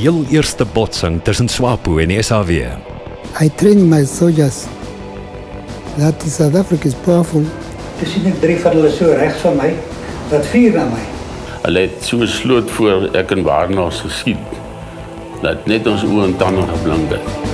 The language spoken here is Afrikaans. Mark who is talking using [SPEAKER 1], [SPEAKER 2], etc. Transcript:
[SPEAKER 1] heel eerste botsing tussen SWAPO en die SAW.
[SPEAKER 2] I train my soldiers that South Africa is powerful.
[SPEAKER 3] Dis sien ek drie van hulle so regs van my wat vier na my.
[SPEAKER 4] Hulle het so sloot voor ek en Waarnaars geskiet dat net ons oë en tande geblink het.